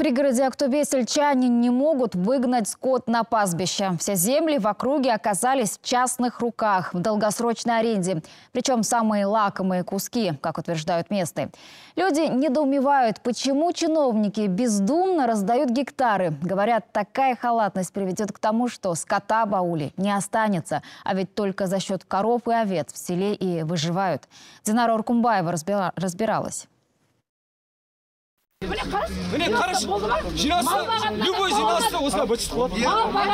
пригороде Актубе сельчане не могут выгнать скот на пастбище. Все земли в округе оказались в частных руках, в долгосрочной аренде. Причем самые лакомые куски, как утверждают местные. Люди недоумевают, почему чиновники бездумно раздают гектары. Говорят, такая халатность приведет к тому, что скота в ауле не останется. А ведь только за счет коров и овец в селе и выживают. Динара Уркумбаева разбиралась.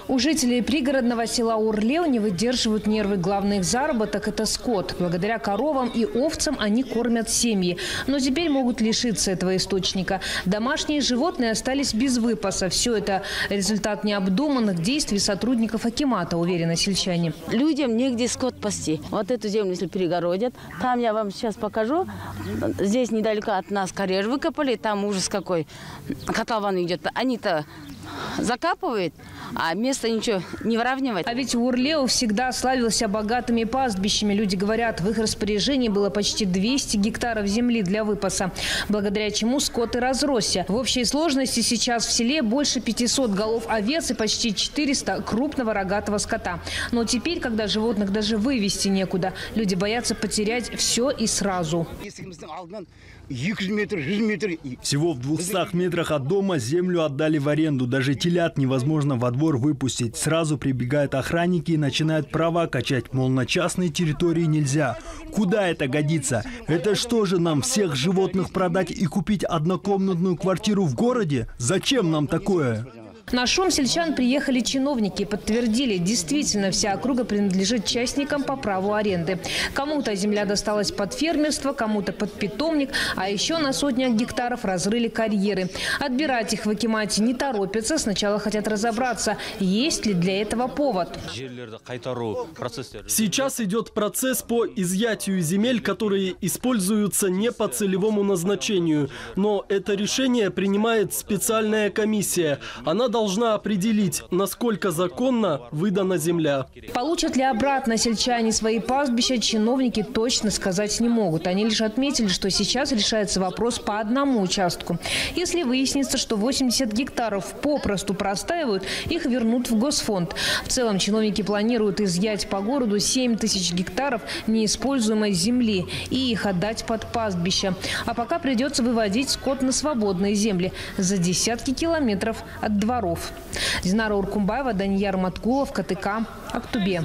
У жителей пригородного села Урлеу не выдерживают нервы. Главный их заработок – это скот. Благодаря коровам и овцам они кормят семьи. Но теперь могут лишиться этого источника. Домашние животные остались без выпаса. Все это результат необдуманных действий сотрудников Акимата, уверены сельчане. Людям негде скот пасти. Вот эту землю, если перегородят, там я вам сейчас покажу. Здесь недалеко от нас карьер выкопали, там уже ужас какой. Котлован идет. Они-то закапывают, а место ничего не выравнивает. А ведь Урлео всегда славился богатыми пастбищами. Люди говорят, в их распоряжении было почти 200 гектаров земли для выпаса, благодаря чему скот и разросся. В общей сложности сейчас в селе больше 500 голов овец и почти 400 крупного рогатого скота. Но теперь, когда животных даже вывести некуда, люди боятся потерять все и сразу. Всего в 200 метрах от дома землю отдали в аренду. Даже телят невозможно во двор выпустить. Сразу прибегают охранники и начинают права качать. Мол, на частной территории нельзя. Куда это годится? Это что же нам всех животных продать и купить однокомнатную квартиру в городе? Зачем нам такое? На шум сельчан приехали чиновники и подтвердили, действительно вся округа принадлежит частникам по праву аренды. Кому-то земля досталась под фермерство, кому-то под питомник, а еще на сотнях гектаров разрыли карьеры. Отбирать их в Акимате не торопятся, сначала хотят разобраться, есть ли для этого повод. Сейчас идет процесс по изъятию земель, которые используются не по целевому назначению. Но это решение принимает специальная комиссия. Она должна определить, насколько законно выдана земля. Получат ли обратно сельчане свои пастбища, чиновники точно сказать не могут. Они лишь отметили, что сейчас решается вопрос по одному участку. Если выяснится, что 80 гектаров попросту простаивают, их вернут в Госфонд. В целом чиновники планируют изъять по городу 7 тысяч гектаров неиспользуемой земли и их отдать под пастбище. А пока придется выводить скот на свободные земли за десятки километров от дворов директоров. Динара Уркумбаева, Данияр Маткулов, КТК, Актубе.